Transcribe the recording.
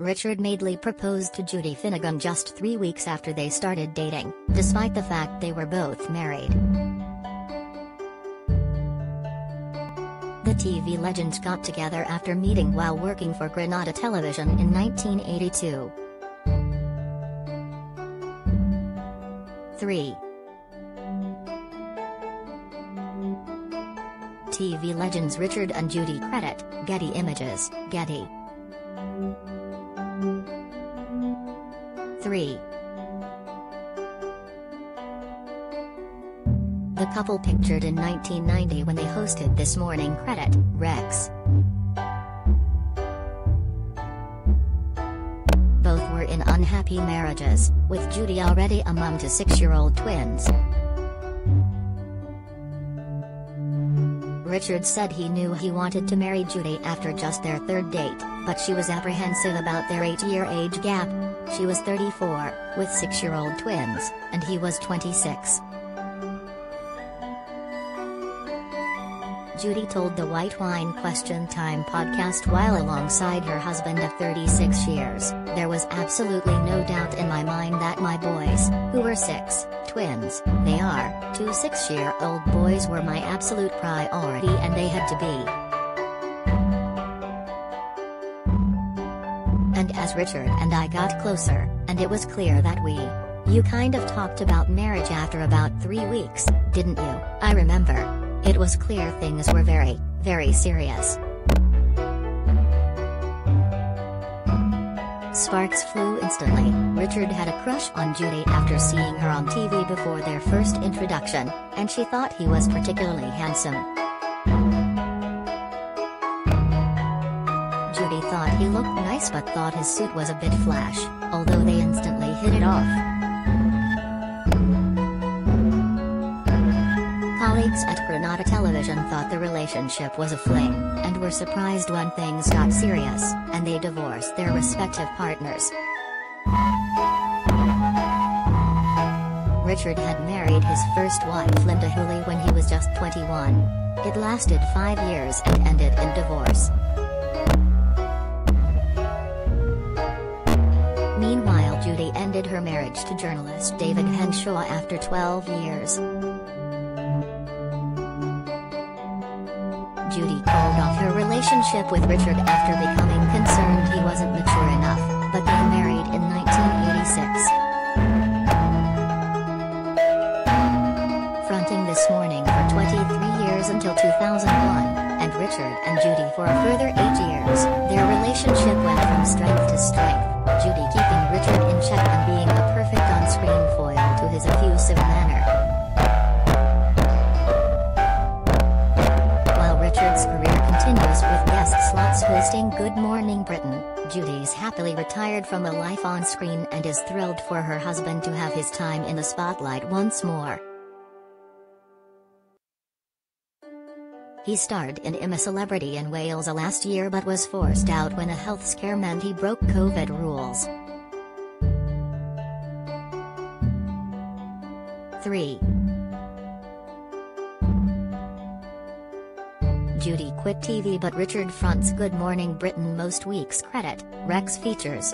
Richard Madeley proposed to Judy Finnigan just three weeks after they started dating, despite the fact they were both married. The TV legends got together after meeting while working for Granada Television in 1982. 3. TV legends Richard and Judy credit, Getty Images, Getty. 3. The couple pictured in 1990 when they hosted This Morning Credit, Rex. Both were in unhappy marriages, with Judy already a mum to six-year-old twins. Richard said he knew he wanted to marry Judy after just their third date, but she was apprehensive about their eight-year age gap. She was 34, with six-year-old twins, and he was 26. Judy told the White Wine Question Time podcast while alongside her husband of 36 years, there was absolutely no doubt in my mind that my boys, who were six, twins, they are, two six-year-old boys were my absolute priority and they had to be. And as Richard and I got closer, and it was clear that we, you kind of talked about marriage after about three weeks, didn't you? I remember. It was clear things were very, very serious. Sparks flew instantly. Richard had a crush on Judy after seeing her on TV before their first introduction, and she thought he was particularly handsome. Judy thought he looked nice but thought his suit was a bit flash, although they instantly hit it off. Colleagues at Granada Television thought the relationship was a fling, and were surprised when things got serious, and they divorced their respective partners. Richard had married his first wife Linda Hooley when he was just 21. It lasted five years and ended in divorce. Meanwhile Judy ended her marriage to journalist David Henshaw after 12 years. Judy called off her relationship with Richard after becoming concerned he wasn't mature enough, but they married in 1986. Fronting this morning for 23 years until 2001, and Richard and Judy for a further 8 years, their relationship went from strength to strength, Judy Britain, Judy's happily retired from a life on screen and is thrilled for her husband to have his time in the spotlight once more. He starred in I'm a Celebrity in Wales last year but was forced out when a health scare meant he broke COVID rules. 3. Judy quit TV but Richard fronts Good Morning Britain most weeks credit, Rex features,